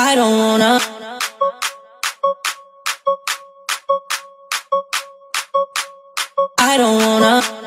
I don't wanna. I don't wanna.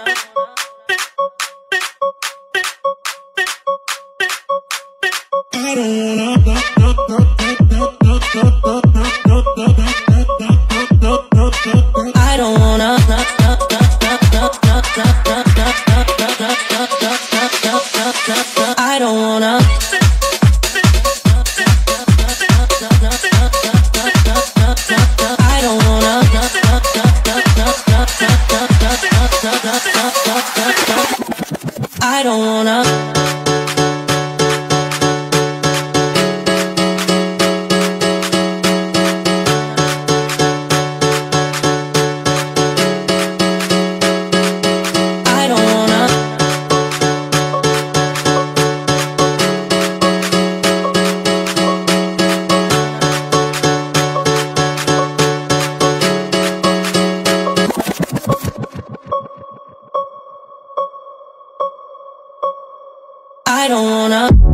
I don't wanna. Wanna.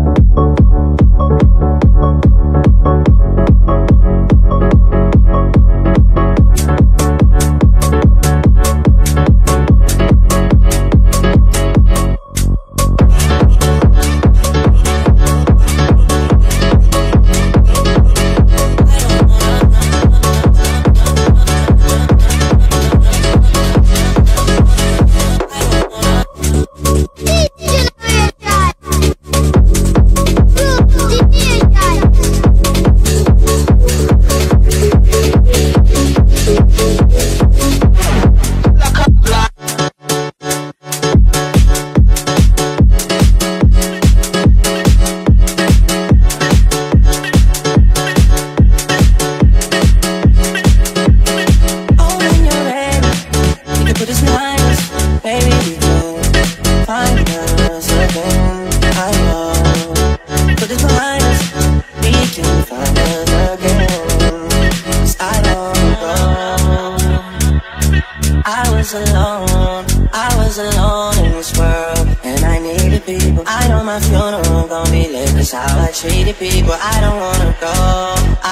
I was alone, I was alone in this world, and I needed people. I know my funeral gon' be lit, 'cause how I treated people. I don't wanna go,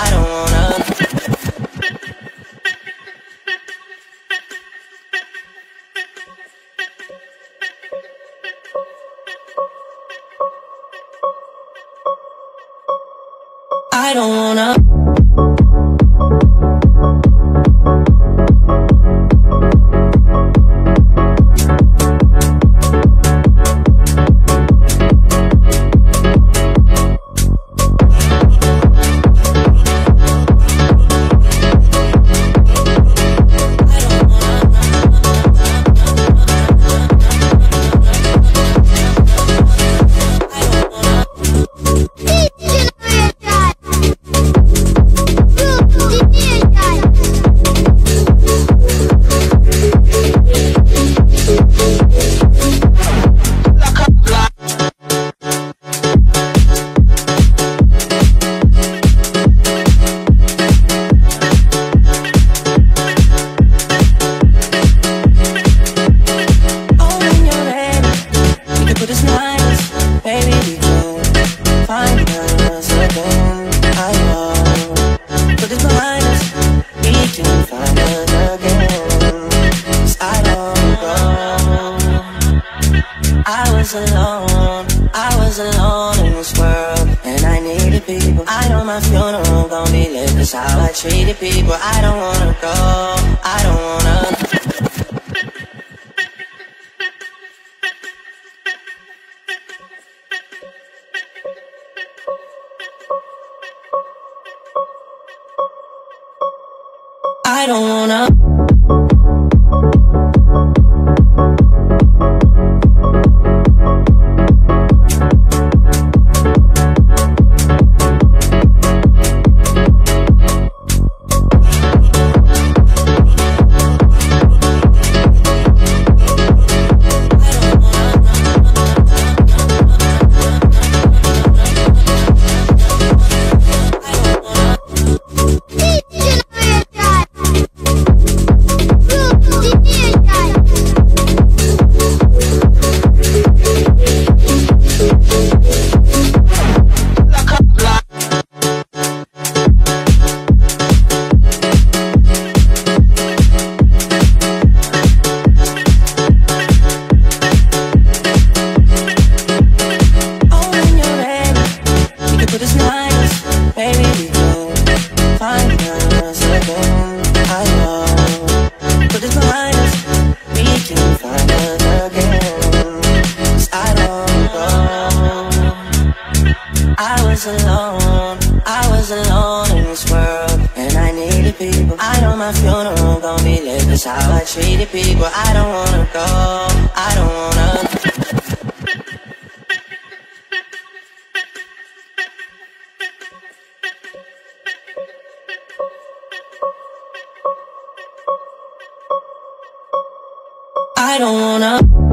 I don't wanna. I don't wanna. Treated people. I don't wanna go, I don't wanna. I know, but it's. We can find us again. I don't. I was alone, I was alone in this world, and I needed people. I know my be lit, cause how I treated people. I don't wanna go, I don't wanna. I don't wanna.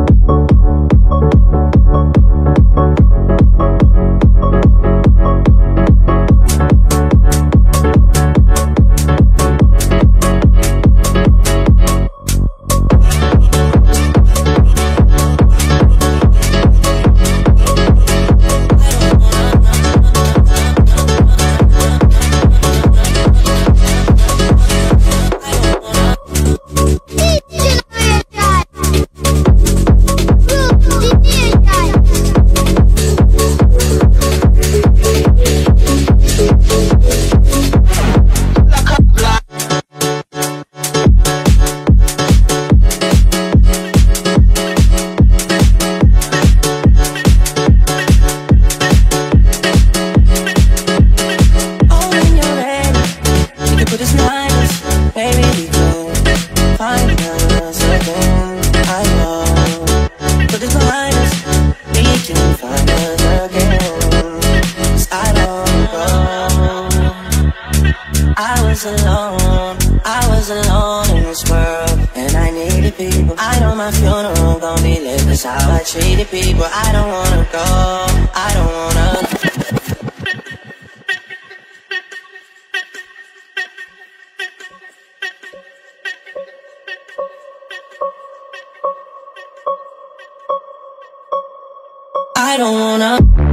I was alone, I was alone in this world, and I needed people. I know my funeral gon' be lit, cause how I treated people. I don't wanna go, I don't wanna. I don't wanna.